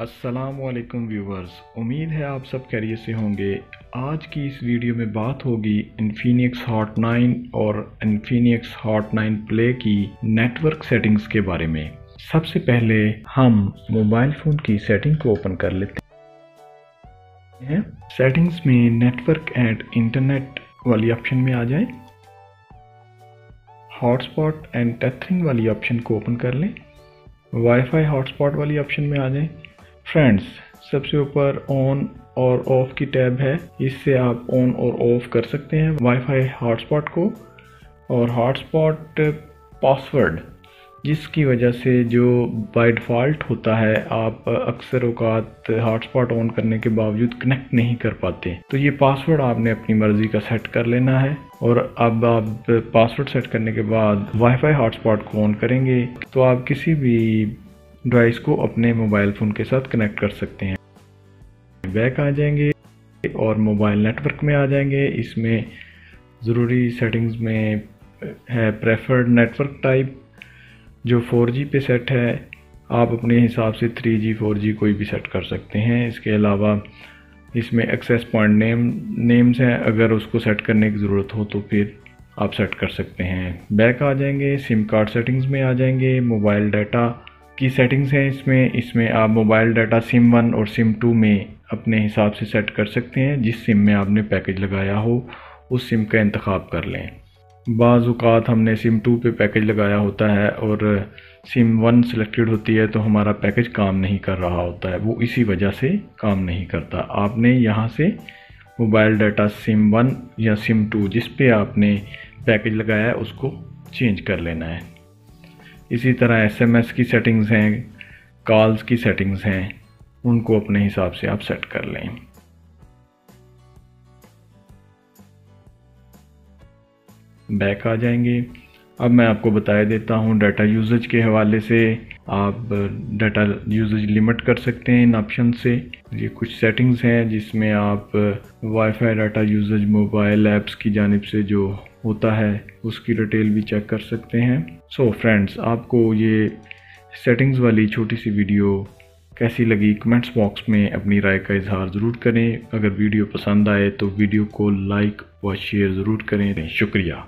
असलकम व्यूवर्स उम्मीद है आप सब कैरियर से होंगे। आज की इस वीडियो में बात होगी इन्फीनिक्स हॉट 9 और इन्फीनिक्स हॉट 9 प्ले की नेटवर्क सेटिंग्स के बारे में। सबसे पहले हम मोबाइल फ़ोन की सेटिंग को ओपन कर लेते हैं। सेटिंग्स में नेटवर्क एंड इंटरनेट वाली ऑप्शन में आ जाए। हॉटस्पॉट एंड टेथरिंग वाली ऑप्शन को ओपन कर लें। वाईफाई हॉटस्पॉट वाली ऑप्शन में आ जाएँ। फ्रेंड्स सबसे ऊपर ऑन और ऑफ़ की टैब है। इससे आप ऑन और ऑफ़ कर सकते हैं वाईफाई हॉटस्पॉट को। और हॉटस्पॉट पासवर्ड जिसकी वजह से जो बाय डिफ़ॉल्ट होता है, आप अक्सर अवकात हॉटस्पॉट ऑन करने के बावजूद कनेक्ट नहीं कर पाते। तो ये पासवर्ड आपने अपनी मर्ज़ी का सेट कर लेना है। और अब आप पासवर्ड सेट करने के बाद वाईफाई हॉटस्पॉट को ऑन करेंगे। तो आप किसी भी डिवाइस को अपने मोबाइल फ़ोन के साथ कनेक्ट कर सकते हैं। बैक आ जाएँगे और मोबाइल नेटवर्क में आ जाएँगे। इसमें ज़रूरी सेटिंग्स में है प्रेफर्ड नेटवर्क टाइप जो 4G पे सेट है। आप अपने हिसाब से 3G 4G कोई भी सेट कर सकते हैं। इसके अलावा इसमें एक्सेस पॉइंट नेम नेम्स हैं। अगर उसको सेट करने की ज़रूरत हो तो फिर आप सेट कर सकते हैं। बैक आ जाएँगे सिम कार्ड सेटिंग्स में आ जाएँगे। मोबाइल डाटा की सेटिंग्स हैं इसमें। इसमें आप मोबाइल डाटा सिम वन और सिम टू में अपने हिसाब से सेट कर सकते हैं, जिस सिम में आपने पैकेज लगाया हो, उस सिम का इंतखब कर लें। बाज़ात हमने सिम टू पे पैकेज लगाया होता है और सिम वन सिलेक्टेड होती है तो हमारा पैकेज काम नहीं कर रहा होता है। वो इसी वजह से काम नहीं करता। आपने यहाँ से मोबाइल डाटा सिम वन या सिम टू जिस पे आपने पैकेज लगाया है, उसको चेंज कर लेना है। इसी तरह एसएमएस की सेटिंग्स हैं कॉल्स की सेटिंग्स हैं, उनको अपने हिसाब से आप सेट कर लें। बैक आ जाएँगे। अब मैं आपको बताया देता हूँ डाटा यूजेज के हवाले से। आप डाटा यूजेज लिमिट कर सकते हैं इन ऑप्शन से। ये कुछ सेटिंग्स हैं जिसमें आप wifi data usage mobile apps की जानब से जो होता है, उसकी डिटेल भी चेक कर सकते हैं। सो so फ्रेंड्स आपको ये सेटिंग्स वाली छोटी सी वीडियो कैसी लगी? कमेंट्स बॉक्स में अपनी राय का इजहार ज़रूर करें। अगर वीडियो पसंद आए तो वीडियो को लाइक व शेयर ज़रूर करें। शुक्रिया।